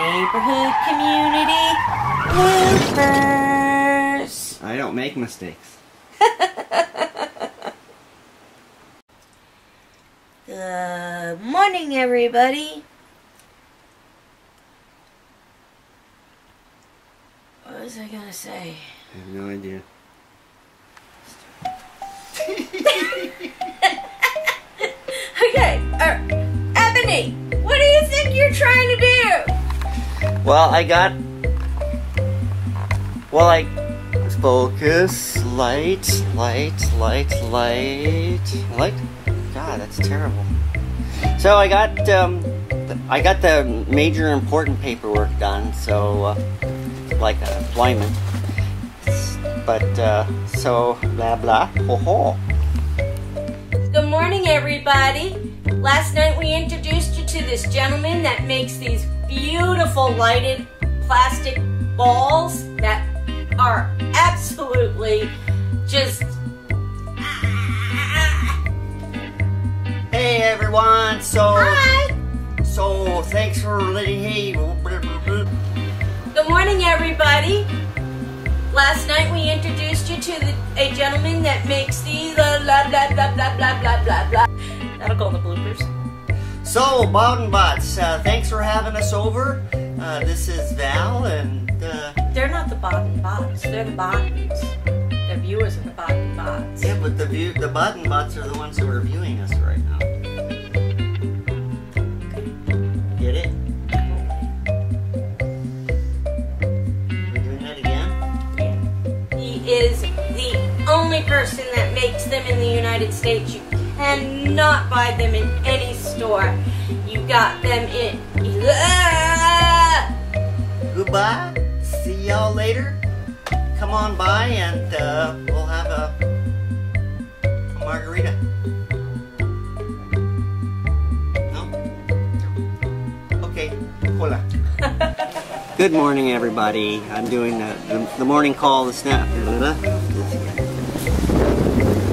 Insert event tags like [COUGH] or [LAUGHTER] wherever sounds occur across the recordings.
Neighborhood community bloopers. I don't make mistakes. [LAUGHS] Good morning, everybody. What was I gonna say? I have no idea. Well, I got. Well, I. Focus. Light. Light. Light. Light. Light. God, that's terrible. So I got. Um, I got the major important paperwork done. So, uh, like uh, employment. But uh, so blah blah. Ho ho. Good morning, everybody. Last night we introduced you to this gentleman that makes these beautiful lighted plastic balls that are absolutely just. [LAUGHS] Hey everyone. So. Hi! So thanks for letting. Hey. Good morning, everybody. Last night we introduced you to the, a gentleman that makes these blah blah blah blah blah blah blah. That'll go in the bloopers. So, Bowden Bots, uh, thanks for having us over. Uh, this is Val, and uh, They're not the Baden bots. They're the Bodens. The viewers are the Baden bots. yeah, but the view, the Bowden Bots are the ones who are viewing us right now. Get it? We doing that again? Yeah. He is the only person that makes them in the United States. You cannot buy them in any store. You got them in. Goodbye. See y'all later. Come on by, and uh, we'll have a, a margarita. No? Okay. Hola. [LAUGHS] Good morning, everybody. I'm doing the, the, the morning call. The snap.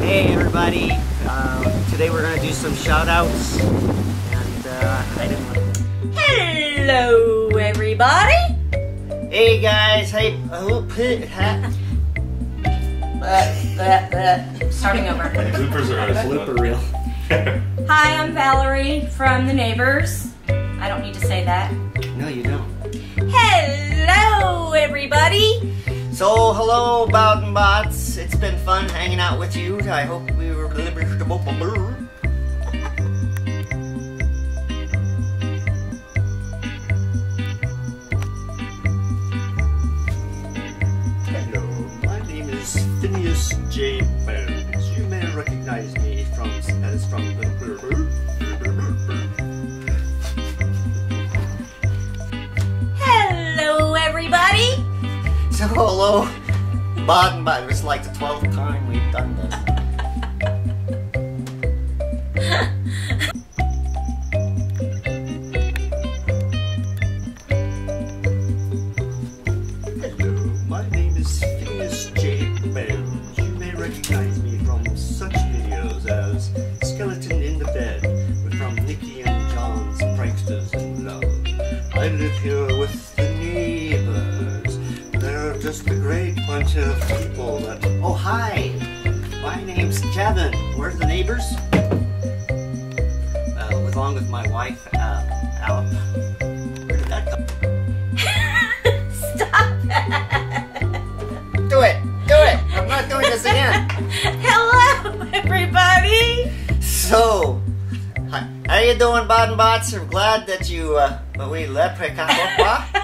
Hey, everybody. Uh, today we're gonna do some shout outs. And uh, I didn't want Hello, everybody. Hey guys, hey, oh, pit, hat. Starting over. Bloopers are always Blooper fun. reel. [LAUGHS] Hi, I'm Valerie from the Neighbors. I don't need to say that. No, you don't. Hello, everybody. So, hello, Bowden Bots. It's been fun hanging out with you. I hope we were Hello, my name is Phineas J. Bones. You may recognize me from as from Hello, [LAUGHS] Oh, solo button, but it like the 12th time we've done this. Hello, [LAUGHS] my name is Phineas J. Bell. You may recognize me from such videos as Skeleton in the Bed, but from Nikki and John's Pranksters in Love. I live here with just a great bunch of people that Oh, hi. My name's Kevin. Where's the neighbors? Uh, along with my wife, uh, Alan. Where did that come [LAUGHS] Stop that. Do it! Do it! I'm not doing this again! [LAUGHS] Hello, everybody. So, hi- how are you doing, Bowden Bots? I'm glad that you, uh, but we leprechaun.